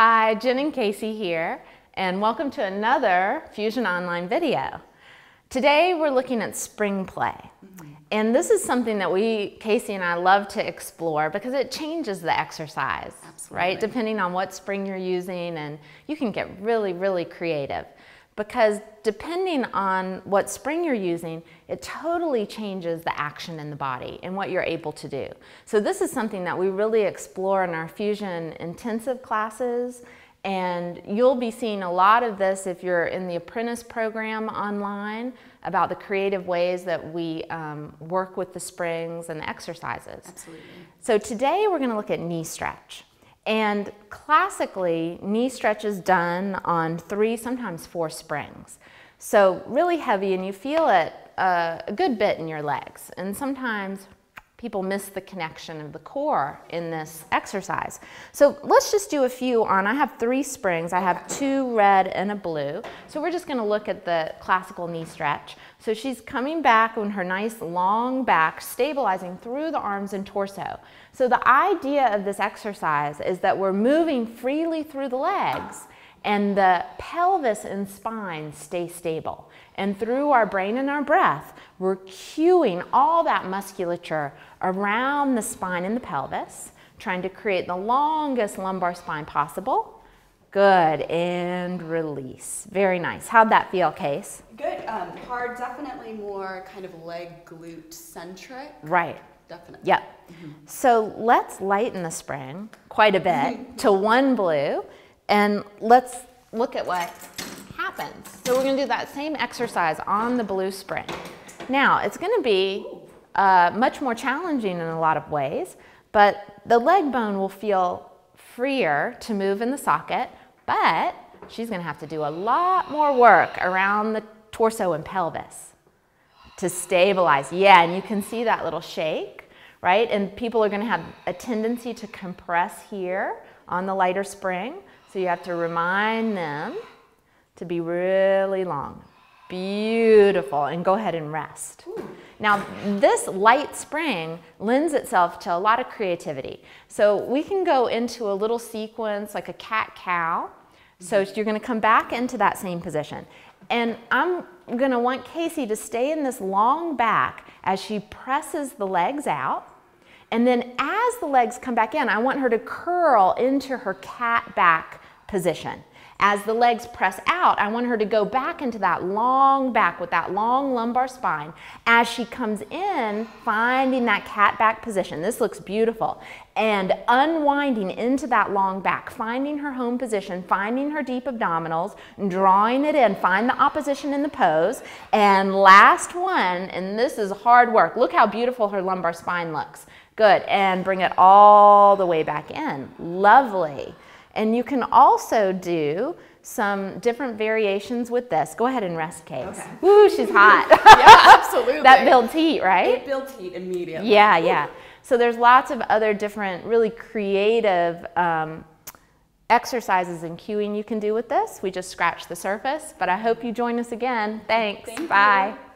Hi, Jen and Casey here, and welcome to another Fusion Online video. Today we're looking at spring play. Mm -hmm. And this is something that we, Casey and I, love to explore because it changes the exercise, Absolutely. right? Depending on what spring you're using, and you can get really, really creative because depending on what spring you're using, it totally changes the action in the body and what you're able to do. So this is something that we really explore in our Fusion intensive classes and you'll be seeing a lot of this if you're in the apprentice program online about the creative ways that we um, work with the springs and the exercises. Absolutely. So today we're going to look at knee stretch. And classically, knee stretch is done on three, sometimes four springs. So really heavy and you feel it uh, a good bit in your legs. And sometimes people miss the connection of the core in this exercise. So let's just do a few on, I have three springs. I have two red and a blue. So we're just gonna look at the classical knee stretch. So she's coming back on her nice long back, stabilizing through the arms and torso. So the idea of this exercise is that we're moving freely through the legs and the pelvis and spine stay stable. And through our brain and our breath, we're cueing all that musculature around the spine and the pelvis, trying to create the longest lumbar spine possible. Good, and release. Very nice. How'd that feel, Case? Good. Um, hard, definitely more kind of leg glute centric. Right. Definitely. Yep. Mm -hmm. So let's lighten the spring quite a bit to one blue, and let's look at what happens. So we're gonna do that same exercise on the blue spring. Now, it's gonna be uh, much more challenging in a lot of ways, but the leg bone will feel freer to move in the socket, but she's gonna have to do a lot more work around the torso and pelvis to stabilize. Yeah, and you can see that little shake, right? And people are gonna have a tendency to compress here on the lighter spring, so you have to remind them to be really long. Beautiful, and go ahead and rest. Now, this light spring lends itself to a lot of creativity. So we can go into a little sequence like a cat-cow. So mm-hmm. you're gonna come back into that same position. And I'm gonna want Casey to stay in this long back as she presses the legs out. And then as the legs come back in, I want her to curl into her cat back position. As the legs press out, I want her to go back into that long back with that long lumbar spine. As she comes in, finding that cat back position. This looks beautiful. And unwinding into that long back, finding her home position, finding her deep abdominals, drawing it in, find the opposition in the pose. And last one, and this is hard work. Look how beautiful her lumbar spine looks. Good, and bring it all the way back in. Lovely. And you can also do some different variations with this. Go ahead and rest, Case. Okay. Woo, she's hot. yeah, absolutely. that builds heat, right? It builds heat immediately. Yeah, yeah. So there's lots of other different really creative um, exercises and cueing you can do with this. We just scratched the surface, but I hope you join us again. Thanks. Thank Bye. You.